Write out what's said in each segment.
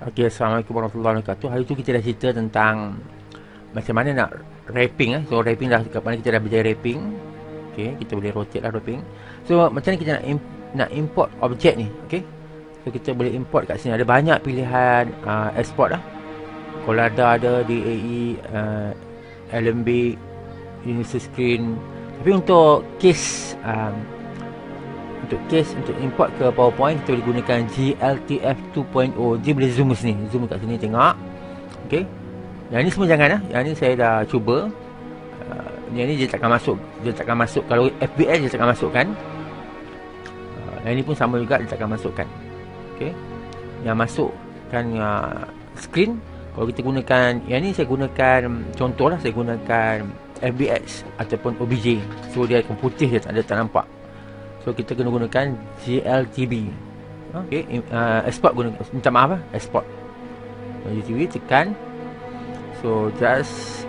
Okay, Assalamualaikum warahmatullahi wabarakatuh. Hari tu kita dah cerita tentang macam mana nak wrapping eh. So wrapping dah kat mana kita dah berjaya wrapping. Okay, kita boleh rotate lah wrapping. So macam mana kita nak imp- nak import objek ni, okay? So kita boleh import kat sini. Ada banyak pilihan uh, export lah. Colada ada, DAE, uh, LMB, Universal Screen. Tapi untuk case um, untuk case untuk import ke PowerPoint kita boleh gunakan GLTF 2.0 dia boleh zoom sini. Zoom kat sini tengok. Ok yang ni semua jangan lah yang ni saya dah cuba. Uh, yang ni dia takkan masuk. Dia takkan masuk. Kalau FBS dia takkan masukkan. Uh, yang ni pun sama juga dia takkan masukkan. Ok yang masukkan uh, screen kalau kita gunakan yang ni saya gunakan contoh lah saya gunakan FBX ataupun OBJ so dia akan putih dia tak ada tak nampak So kita kena gunakan GLTB Okay uh, Export guna Minta maaf lah Export. GLTB tekan. So just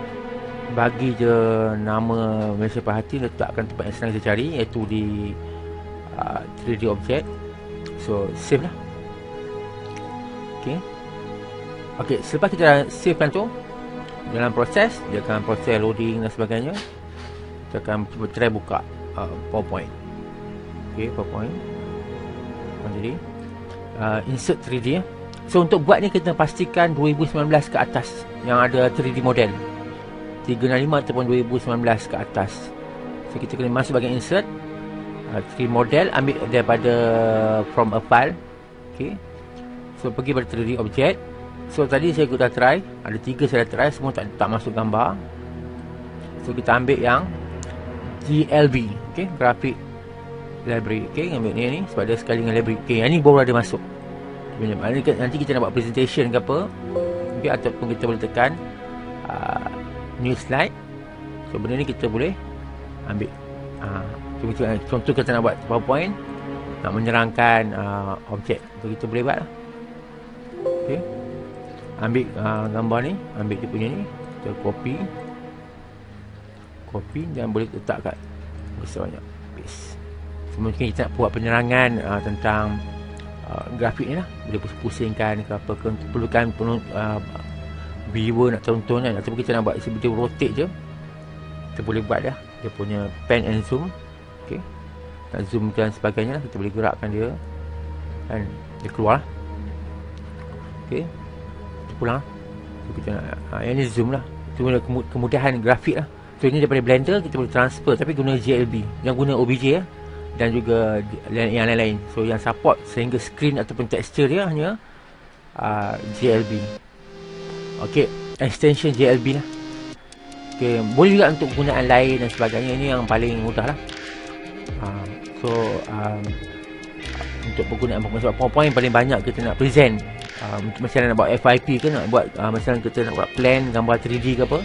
Bagi je Nama Malaysia Perhati Letakkan tempat yang senang kita cari Iaitu di uh, 3D Object. So save lah. Okay Okay Selepas kita dah save kan tu Dalam proses Dia akan proses loading dan sebagainya. Kita akan cuba try buka uh, PowerPoint Okey, PowerPoint. Jadi uh, insert 3D ya. So untuk buat ni kita pastikan 2019 ke atas yang ada 3D model. 365 ataupun 2019 ke atas. So kita kena masuk bahagian insert uh, 3D model ambil daripada from a file. Okey. So pergi pada 3D object. So tadi saya dah try, ada tiga saya dah try semua tak tak masuk gambar. So kita ambil yang GLB, okey, graphic library okay ambil ni ni. Sebab dia sekali dengan library okay yang ni baru ada masuk. Nanti kita nak buat presentation ke apa okay, ataupun kita boleh tekan uh, new slide. So benda ni kita boleh ambil. Uh, contoh kita nak buat powerpoint nak menyerangkan uh, objek. So kita boleh buat lah. Okay. ambil uh, gambar ni ambil dia punya ni. Kita copy. Copy dan boleh letak kat besar banyak. Paste mungkin kita nak buat penerangan uh, tentang uh, grafik ni lah. Boleh pusingkan ke apa ke perlukan penuh, uh, viewer nak tonton kan. Ataupun kita nak buat seperti rotate je. Kita boleh buat dah. Dia punya pan and zoom. Ok nak zoom dan sebagainya lah. Kita boleh gerakkan dia. Dan dia keluar lah. Ok kita pulang lah. So, kita nak, uh, yang ni zoom lah. Itu kemudahan grafik lah. So ini daripada blender kita boleh transfer. Tapi guna GLB yang guna OBJ lah dan juga yang lain-lain. So yang support sehingga screen ataupun texture dia hanya uh, JLB. Okey, extension JLB lah. Okey, boleh juga untuk penggunaan lain dan sebagainya. Ini yang paling mudah lah. Uh, so um, untuk penggunaan sebab PowerPoint paling banyak kita nak present. Uh, macam nak buat FIP ke nak buat uh, macam kita nak buat plan gambar 3D ke apa.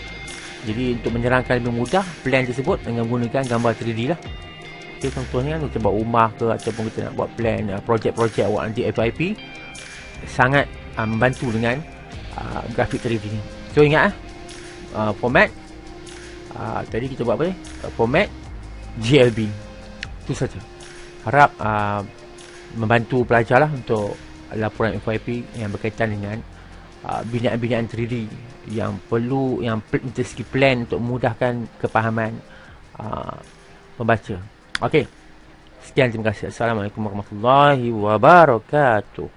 Jadi untuk menyerangkan lebih mudah plan tersebut dengan menggunakan gambar 3D lah. Okay, contohnya kita buat rumah ke ataupun kita nak buat plan uh, projek-projek awak nanti FIP sangat uh, membantu dengan uh, grafik 3D ni. So ingat ah uh, format uh, tadi kita buat apa ni? Uh, format GLB. Itu saja. Harap uh, membantu pelajar lah untuk laporan FYP yang berkaitan dengan uh, binaan-binaan 3D yang perlu yang dari segi plan untuk memudahkan kepahaman uh, pembaca. Okey. Sekian terima kasih. Assalamualaikum warahmatullahi wabarakatuh.